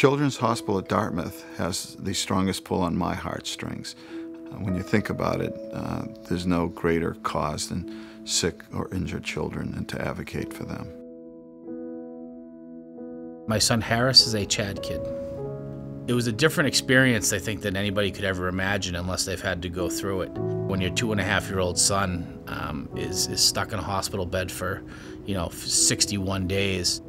Children's Hospital at Dartmouth has the strongest pull on my heartstrings. Uh, when you think about it, uh, there's no greater cause than sick or injured children and to advocate for them. My son Harris is a CHaD kid. It was a different experience, I think, than anybody could ever imagine unless they've had to go through it. When your two and a half year old son um, is, is stuck in a hospital bed for, you know, 61 days,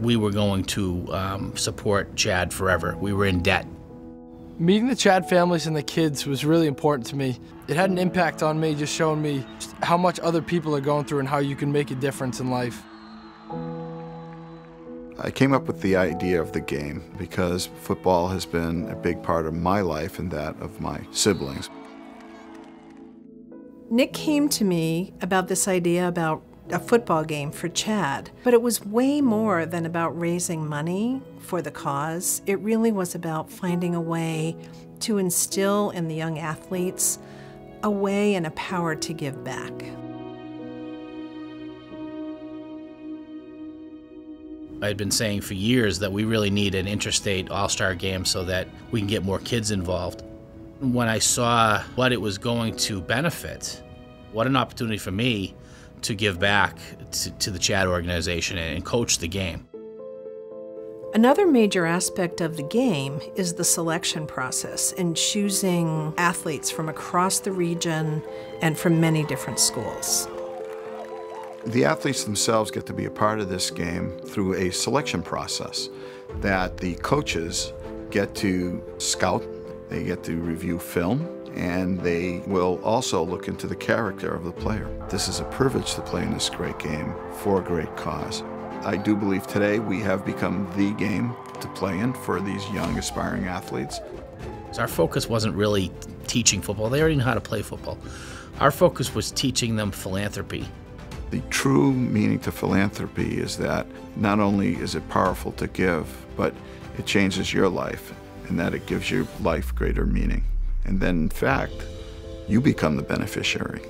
we were going to um, support CHaD forever. We were in debt. Meeting the CHaD families and the kids was really important to me. It had an impact on me, just showing me how much other people are going through and how you can make a difference in life. I came up with the idea of the game because football has been a big part of my life and that of my siblings. Nick came to me about this idea about a football game for CHaD. But it was way more than about raising money for the cause. It really was about finding a way to instill in the young athletes a way and a power to give back. I had been saying for years that we really need an interstate all star game so that we can get more kids involved. When I saw what it was going to benefit, what an opportunity for me to give back to, to the CHaD organization and coach the game. Another major aspect of the game is the selection process and choosing athletes from across the region and from many different schools. The athletes themselves get to be a part of this game through a selection process that the coaches get to scout, they get to review film, and they will also look into the character of the player. This is a privilege to play in this great game for a great cause. I do believe today we have become the game to play in for these young aspiring athletes. So Our focus wasn't really teaching football, they already know how to play football. Our focus was teaching them philanthropy. The true meaning to philanthropy is that not only is it powerful to give, but it changes your life and that it gives your life greater meaning. And then, in fact, you become the beneficiary.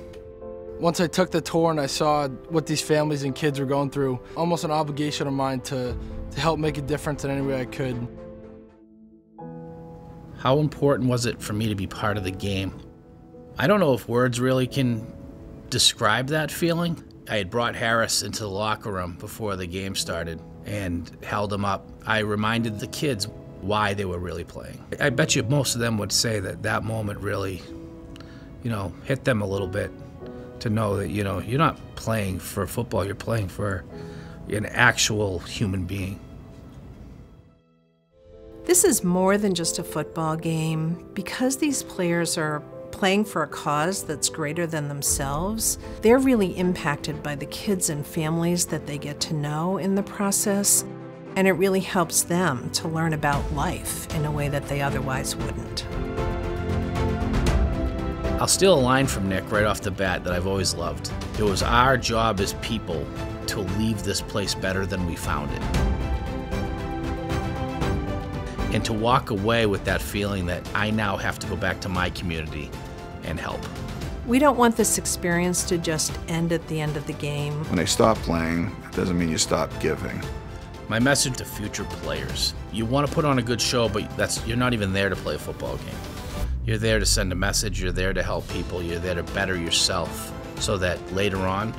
Once I took the tour and I saw what these families and kids were going through, almost an obligation of mine to, to help make a difference in any way I could. How important was it for me to be part of the game? I don't know if words really can describe that feeling. I had brought Harris into the locker room before the game started and held him up. I reminded the kids why they were really playing. I bet you most of them would say that that moment really, you know, hit them a little bit to know that, you know, you're not playing for football, you're playing for an actual human being. This is more than just a football game. Because these players are playing for a cause that's greater than themselves, they're really impacted by the kids and families that they get to know in the process and it really helps them to learn about life in a way that they otherwise wouldn't. I'll steal a line from Nick right off the bat that I've always loved. It was our job as people to leave this place better than we found it. And to walk away with that feeling that I now have to go back to my community and help. We don't want this experience to just end at the end of the game. When they stop playing, it doesn't mean you stop giving. My message to future players you want to put on a good show, but that's you're not even there to play a football game. You're there to send a message, you're there to help people, you're there to better yourself so that later on,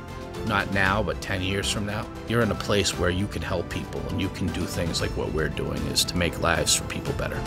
not now, but 10 years from now, you're in a place where you can help people and you can do things like what we're doing is to make lives for people better.